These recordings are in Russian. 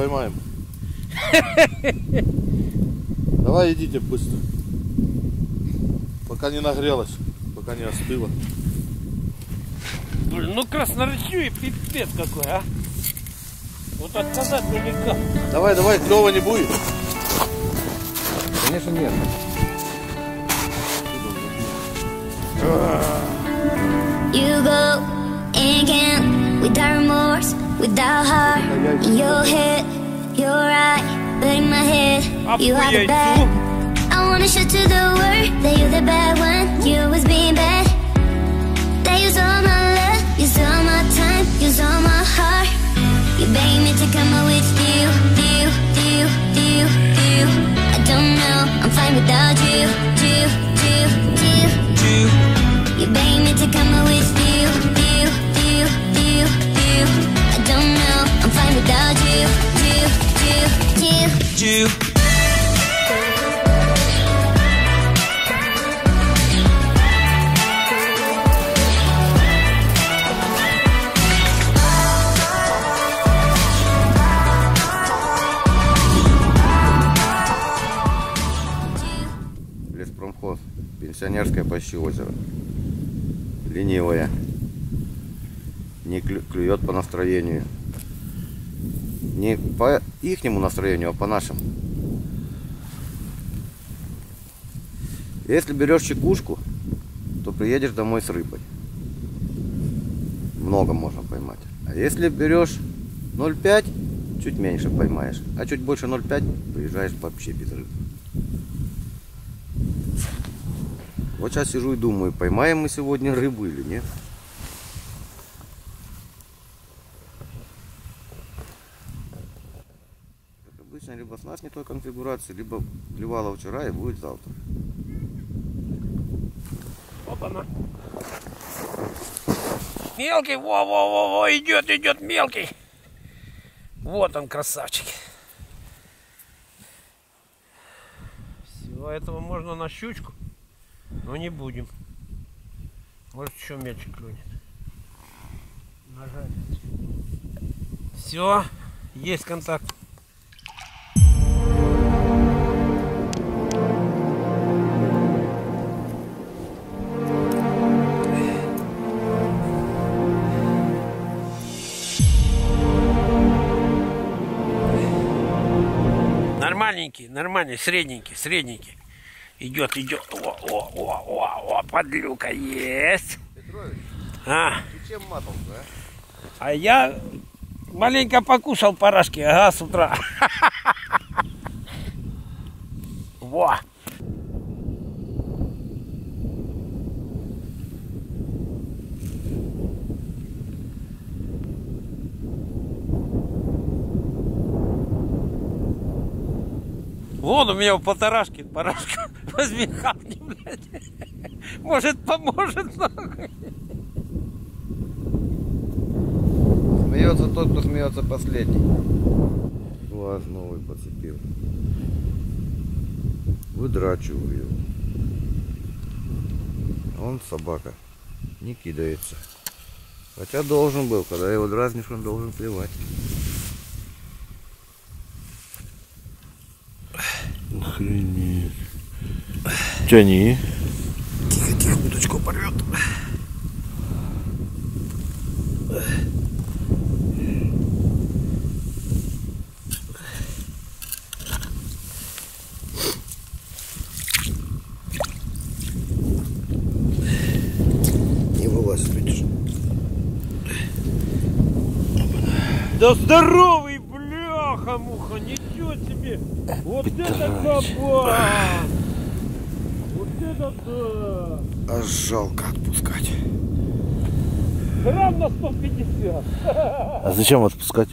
поймаем. Давай идите быстро. Пока не нагрелась, пока не остыла. Блин, ну красноречивый пипец какой, а. Вот отказать никак. Давай, давай, клево не будет. Конечно нет. You go and camp without remorse, without heart. In your head, you're right, but in my head, you are the bad. I wanna show to the world that you're the bad one. You was being bad. That use all my love, use all my time, use all my heart. You begged me to come up with you, you, you, you, you. I don't know, I'm fine without you, you, you, you, you. You begged me to come up with you, you. Леспромхоз. Пенсионерское почти озеро. Ленивое. Не клю- клюет по настроению. Не по ихнему настроению, а по нашему. Если берешь чекушку, то приедешь домой с рыбой. Много можно поймать. А если берешь 0,5, чуть меньше поймаешь. А чуть больше 0,5 приезжаешь вообще без рыбы. Вот сейчас сижу и думаю, поймаем мы сегодня рыбу или нет. Как обычно, либо с нас не той конфигурации, либо клевала вчера и будет завтра. Опа-на. Мелкий, во-во-во-во, идет, идет мелкий. Вот он, красавчик. Все, этого можно на щучку, но не будем. Может еще мельче клюнет. Нажать. Все, есть контакт. Нормальненький, нормальный, средненький, средненький. Идет, идет. О, о, о, о, о, подлюка есть. Петрович, А, ты чем матом а? а я маленько покушал парашки, ага, с утра. Во. Вон у меня у полторашки парашка. Возьми хапни, блядь. Может поможет нахуй. Смеется тот, кто смеется последний. Глаз новый подцепил. Выдрачиваю его. Он собака. Не кидается. Хотя должен был, когда его дразнишь, он должен плевать. Тяни. Тихо, тихо, удочку порвет. Не вылазит, видишь? Да здоровый, бляха-муха, ничего себе! Вот это кабан! Это да! Аж жалко отпускать. Грамм на 150! А зачем отпускать?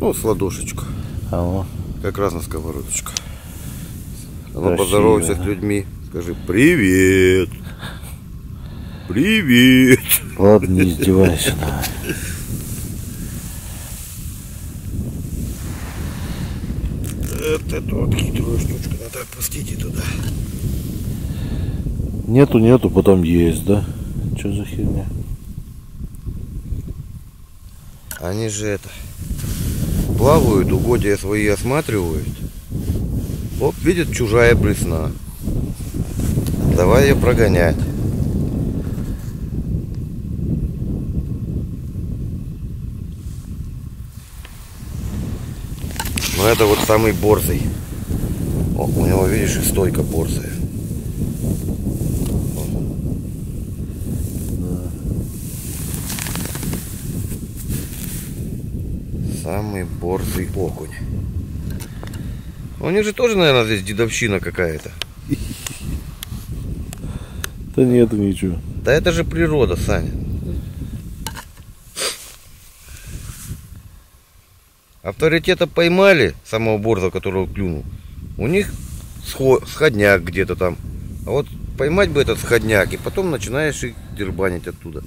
Ну, с ладошечку. А, о. Как раз на сковородочку. А ну, Красиво, поздоровайся с людьми. Скажи привет. Привет. Ладно, не издевайся. давай. Вот эту вот хитрую штучку надо опустить и туда. Нету, нету, потом есть, да? Что за херня? Они же это плавают, угодья свои осматривают. Оп, видит чужая блесна. Давай ее прогонять. Ну это вот самый борзый. О, у него, видишь, и стойка борзая. Самый борзый окунь. У них же тоже, наверное, здесь дедовщина какая-то. Да нету ничего. Да это же природа, Саня. Авторитета поймали самого борза, которого клюнул. У них схо- сходняк где-то там. А вот поймать бы этот сходняк, и потом начинаешь их дербанить оттуда.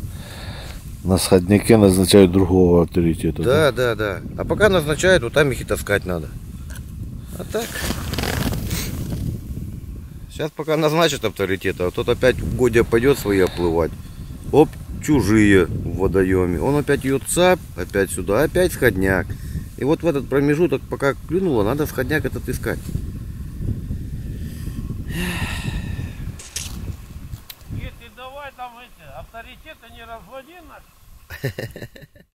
На сходняке назначают другого авторитета. Да, да, да. А пока назначают, вот там их и таскать надо. А так. Сейчас пока назначат авторитета, а тот опять в годе пойдет свои оплывать. Оп, чужие в водоеме. Он опять ее цап, опять сюда, опять сходняк. И вот в этот промежуток, пока клюнуло, надо сходняк этот искать. И ты давай там эти авторитеты не разводи нас.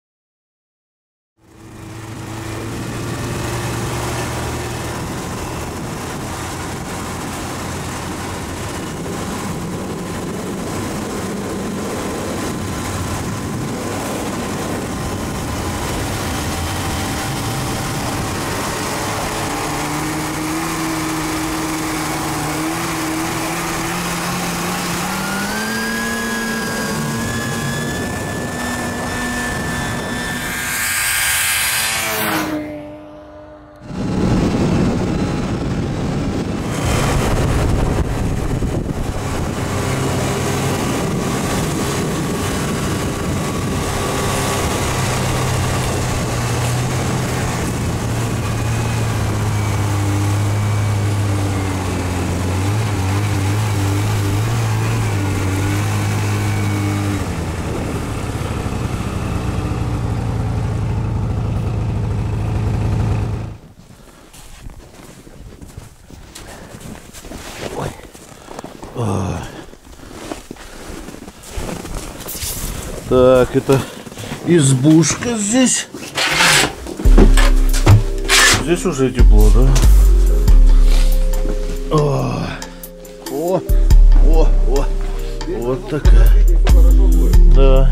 Так, это избушка здесь. Здесь уже тепло, да? О, о, о, о. Вот такая. Да.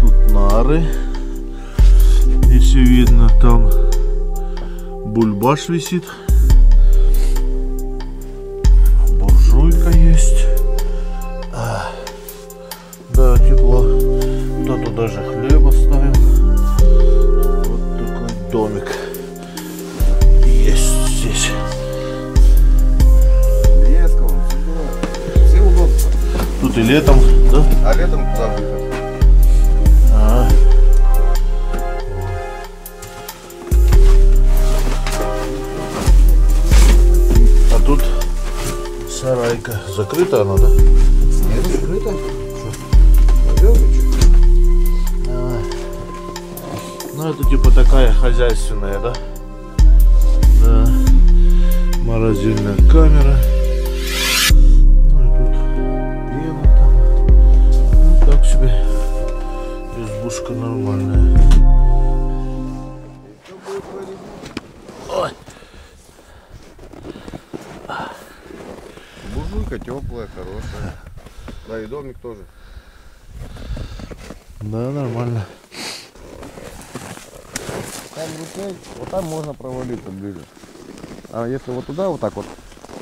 Тут нары. Если видно, там бульбаш висит. Да, тут даже хлеба ставим. Вот такой домик есть здесь. Леска, все удобства. Тут и летом, да? А летом куда выход? А. А тут сарайка. Закрыта она, да? Нет, закрыто. Ну это типа такая хозяйственная, да? Да. Морозильная камера. Ну и тут пена там. Ну так себе. Избушка нормальная. Ой. Буржуйка теплая, хорошая. Да, и домик тоже. Да, нормально. Там ручей, вот там можно провалиться ближе. А если вот туда вот так вот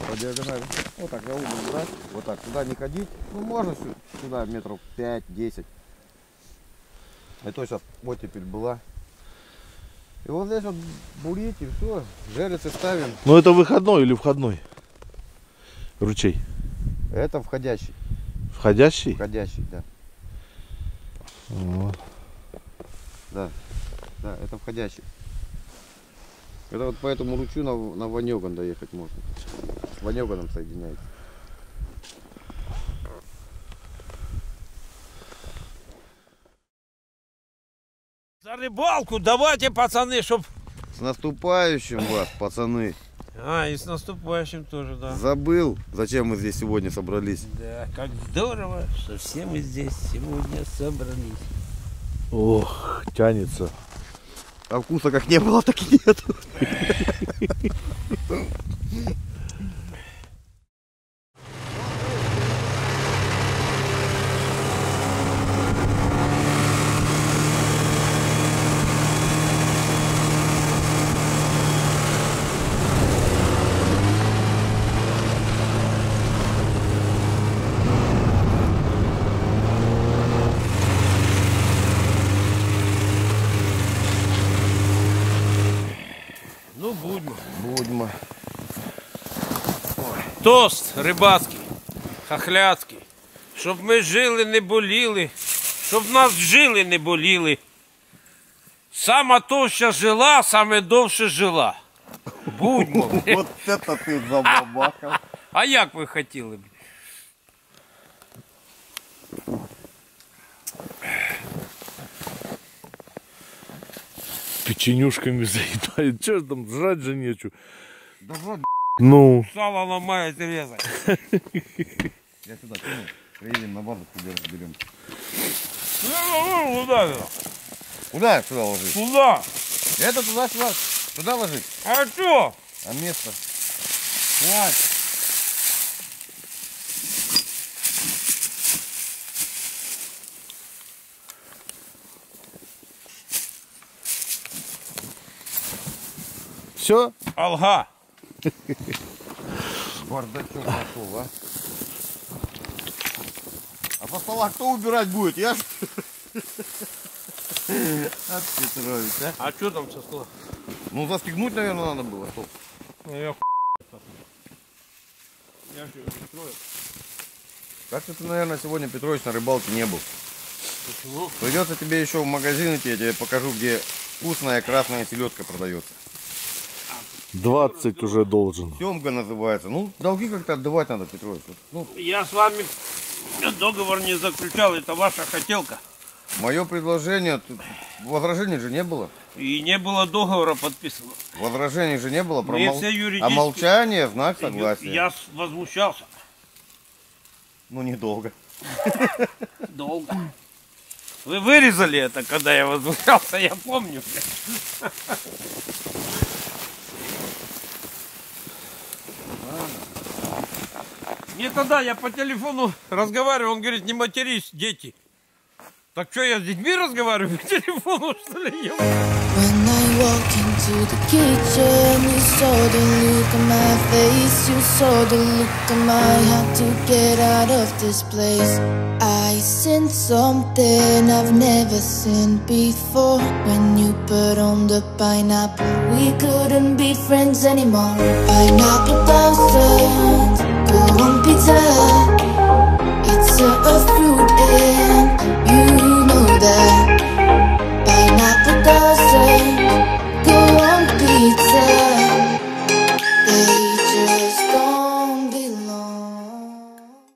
по диагонали, вот так за угол брать, вот так туда не ходить, ну можно сю- сюда метров 5-10. А то сейчас оттепель была. И вот здесь вот бурить и все, жерлицы ставим. Ну это выходной или входной? Ручей. Это входящий, Входящий? входящий, да. О, Да, да, это входящий. Это вот по этому ручью на, на Ванеган доехать можно. Ванеганом соединяется. За рыбалку давайте, пацаны, чтоб... С наступающим вас, пацаны. А, и с наступающим тоже, да. Забыл, зачем мы здесь сегодня собрались. Да, как здорово, что все мы здесь сегодня собрались. Ох, тянется. А вкуса как не было, так и нет. Ну, будьмо. Будьмо. Тост рибацький, хахляцький. Щоб ми жили, не боліли, щоб нас жили, не боліли. Сама товща жила, саме довше жила. Будьмо. Вот это ты забабахал. А як ви хотіли б? Печенюшками заедает. Че ж там, жрать же нечего. Да вот, ну, Сало ламають і резать. я сюда кину. Приедем на базу, тебе разберем. Ну, Куда? ви? Куда сюда ложить? Куда? Это туда, сюда. Туда ложить. А що? А место? Хватит. все? Алга. Бардачок пошел, а. А по столах кто убирать будет? Я ж? От Петрович, а? А що там со стола? Ну застегнуть, наверное, надо было. Стоп. Ну, я Я ж його відкрою. Как-то ты, наверное, сегодня, Петрович, на рыбалке не был. Почему? Придется тебе еще в магазин идти, я тебе покажу, где вкусная красная селедка продается. 20 уже должен. Семга называется. Ну, долги как-то отдавать надо, Петрович. Ну, Я с вами договор не заключал, это ваша хотелка. мое предложение, возражений же не было. И не было договора подписано. Возражений же не было. Мы все А молчание, знак согласия. Я возмущался. Ну, недолго. Долго. Вы вырезали это, когда я возмущался, я помню. Мне тогда я по телефону разговариваю, он говорит, не матерись, дети. Так что, я с детьми разговариваю по телефону, что ли? ё- When I walk into the kitchen, you saw the look on my face, you saw the look on my heart to get out of this place. I seen something I've never seen before. When you put on the pineapple, we couldn't be friends anymore. Pineapple bouncers. pizza It's a, fruit and you know that Pineapple does